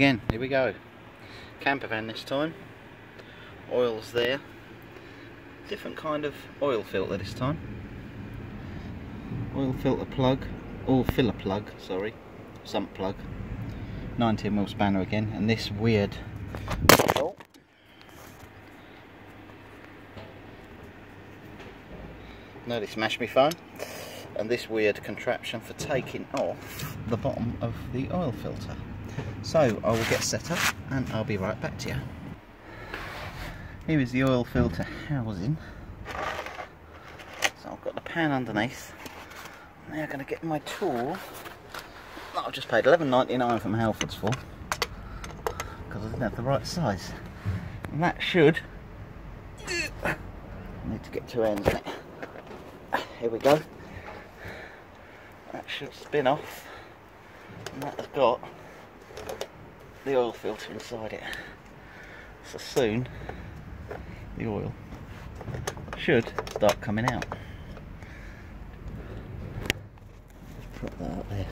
Again, here we go. Camper van this time. Oil's there. Different kind of oil filter this time. Oil filter plug, oil filler plug, sorry, sump plug. 19mm spanner again, and this weird oh. Nearly smashed my phone. And this weird contraption for taking off the bottom of the oil filter. So I will get set up and I'll be right back to you. Here is the oil filter housing. So I've got the pan underneath. Now I'm going to get my tool that I've just paid $11.99 from Halfords for because I didn't have the right size. And that should need to get two ends in it. Here we go. That should spin off and that has got the oil filter inside it. So soon the oil should start coming out. Just that up there.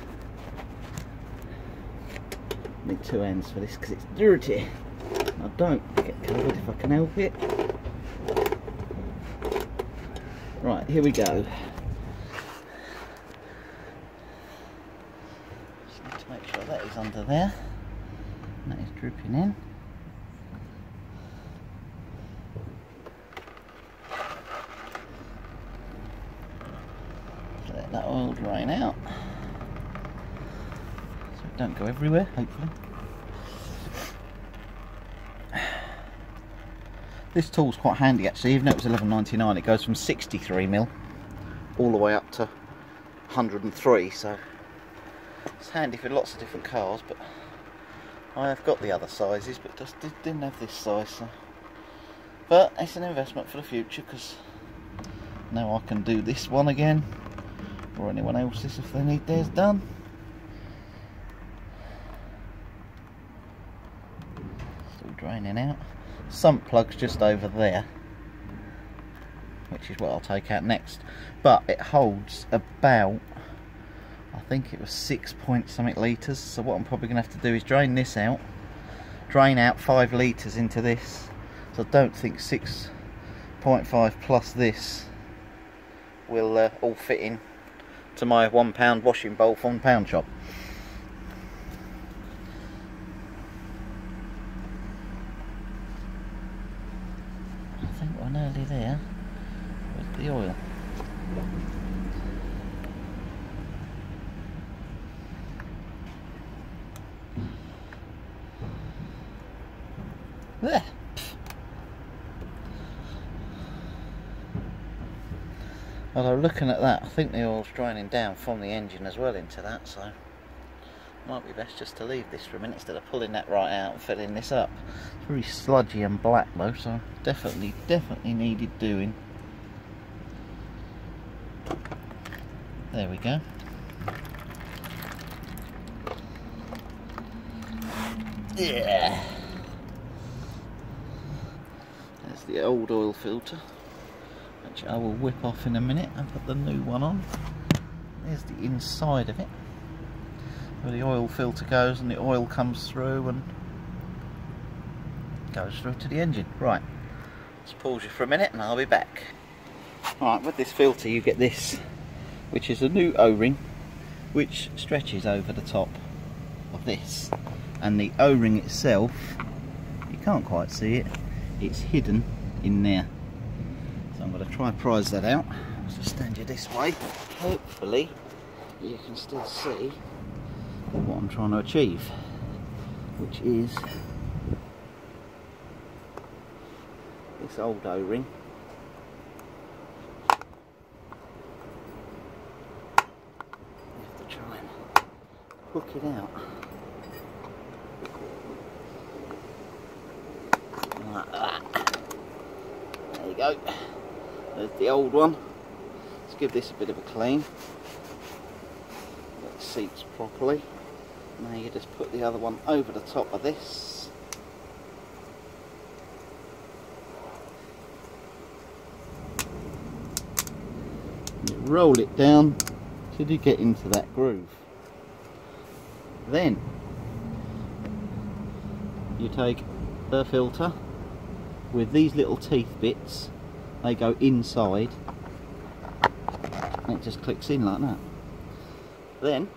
Need two ends for this because it's dirty. I don't get covered if I can help it. Right, here we go. Just need to make sure that is under there. Dripping in. Let that oil drain out. So it don't go everywhere, hopefully. This tool's quite handy actually, even though it was 11.99, it goes from 63mm all the way up to 103, so it's handy for lots of different cars, but I have got the other sizes, but just didn't have this size. So. But it's an investment for the future because now I can do this one again, or anyone else's if they need theirs done. Still draining out. Sump plug's just over there, which is what I'll take out next. But it holds about I think it was six point something litres. So what I'm probably going to have to do is drain this out drain out five litres into this. So I don't think 6.5 plus this will uh, all fit in to my one pound washing bowl from pound shop. I think we're nearly there with the oil There. Although looking at that, I think the oil's draining down from the engine as well into that, so might be best just to leave this for a minute instead of pulling that right out and filling this up. It's very sludgy and black though, so definitely, definitely needed doing. There we go. Yeah. The old oil filter. Which I will whip off in a minute and put the new one on. There's the inside of it. Where the oil filter goes and the oil comes through and goes through to the engine. Right. Let's pause you for a minute and I'll be back. Alright, with this filter you get this which is a new o-ring which stretches over the top of this. And the o-ring itself you can't quite see it it's hidden in there. So I'm going to try prise that out. I'll just stand you this way. Hopefully you can still see what I'm trying to achieve, which is this old O-ring. You have to try and hook it out. Like that go. There's the old one. Let's give this a bit of a clean. It seats properly. Now you just put the other one over the top of this. Roll it down till you get into that groove. Then you take the filter with these little teeth bits they go inside. And it just clicks in like that. Then